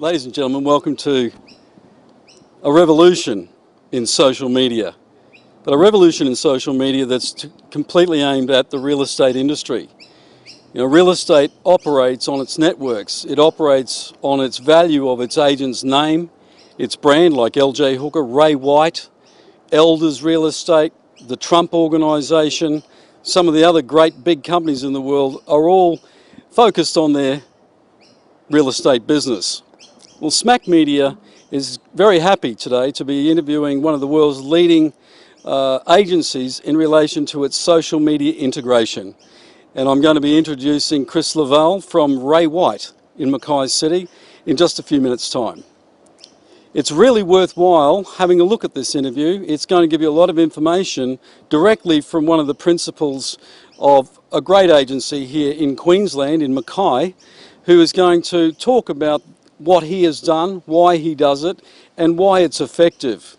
Ladies and gentlemen, welcome to a revolution in social media. But a revolution in social media that's completely aimed at the real estate industry. You know, real estate operates on its networks. It operates on its value of its agent's name, its brand, like LJ Hooker, Ray White, Elders Real Estate, the Trump Organization, some of the other great big companies in the world are all focused on their real estate business. Well, Smakk Media is very happy today to be interviewing one of the world's leading uh, agencies in relation to its social media integration. And I'm going to be introducing Chris Laval from Ray White in Mackay City in just a few minutes' time. It's really worthwhile having a look at this interview. It's going to give you a lot of information directly from one of the principals of a great agency here in Queensland, in Mackay, who is going to talk about what he has done, why he does it, and why it's effective.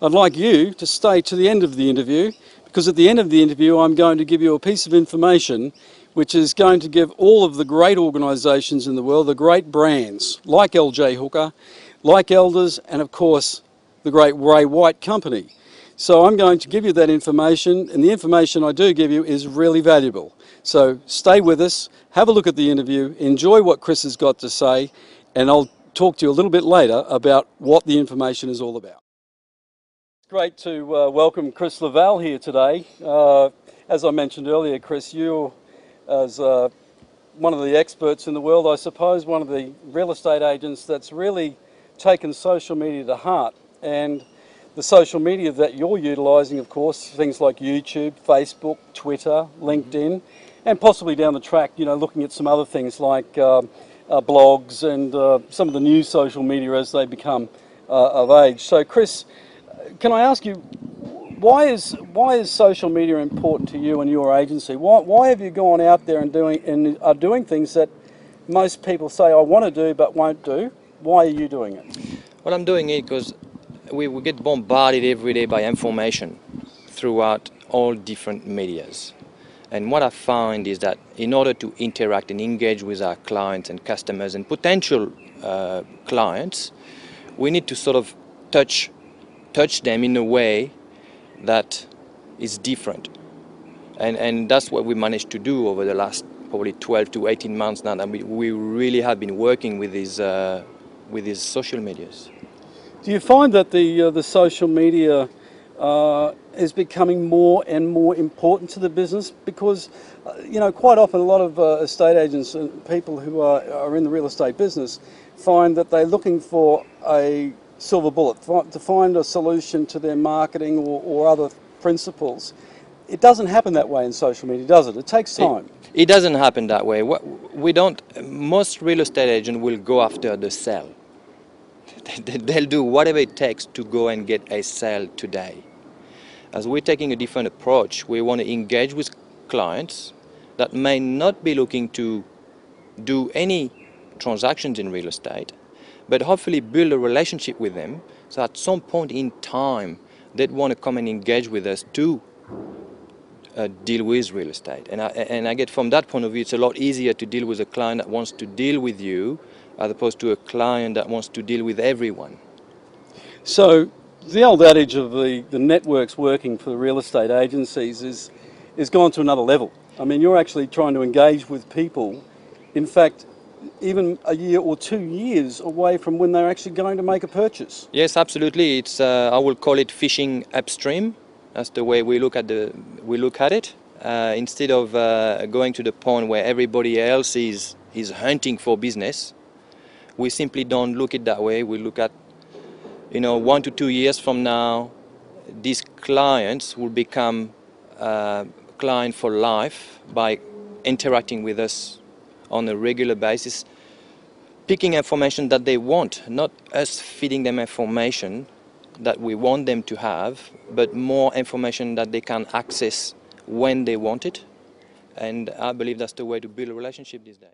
I'd like you to stay to the end of the interview because at the end of the interview, I'm going to give you a piece of information which is going to give all of the great organisations in the world, the great brands like LJ Hooker, like Elders, and of course the great Ray White Company. So I'm going to give you that information, and the information I do give you is really valuable. So stay with us, have a look at the interview, enjoy what Chris has got to say, and I'll talk to you a little bit later about what the information is all about. It's great to uh, welcome Chris Laval here today. Uh, as I mentioned earlier, Chris, you as uh, one of the experts in the world, I suppose, one of the real estate agents that's really taken social media to heart. And the social media that you're utilising, of course, things like YouTube, Facebook, Twitter, LinkedIn, and possibly down the track, you know, looking at some other things like um, blogs and uh, some of the new social media as they become uh, of age. So, Chris, can I ask you, why is why is social media important to you and your agency? Why, why have you gone out there and doing and are doing things that most people say I want to do but won't do? Why are you doing it? Well, I'm doing it because we, we get bombarded every day by information throughout all different medias. And what I find is that in order to interact and engage with our clients and customers and potential uh, clients, we need to sort of touch touch them in a way that is different. And, and that's what we managed to do over the last probably 12 to 18 months now. And we, we really have been working with these, uh, with these social medias. Do you find that the, uh, the social media uh, is becoming more and more important to the business because, uh, you know, quite often a lot of uh, estate agents and people who are, are in the real estate business find that they're looking for a silver bullet to find a solution to their marketing or, or other principles. It doesn't happen that way in social media, does it? It takes time. It, it doesn't happen that way. We don't. Most real estate agents will go after the sell. They'll do whatever it takes to go and get a sale today. As we're taking a different approach, we want to engage with clients that may not be looking to do any transactions in real estate, but hopefully build a relationship with them so at some point in time they'd want to come and engage with us to uh, deal with real estate. And I, and I get from that point of view, it's a lot easier to deal with a client that wants to deal with you as opposed to a client that wants to deal with everyone. So the old adage of the, the networks working for the real estate agencies is, is gone to another level. I mean, you're actually trying to engage with people, in fact, even a year or two years away from when they're actually going to make a purchase. Yes, absolutely. It's uh, I will call it fishing upstream. That's the way we look at the we look at it. Uh, instead of uh, going to the point where everybody else is is hunting for business, we simply don't look it that way. We look at you know, one to two years from now, these clients will become uh, client for life by interacting with us on a regular basis, picking information that they want, not us feeding them information that we want them to have, but more information that they can access when they want it. And I believe that's the way to build a relationship these days.